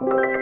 you.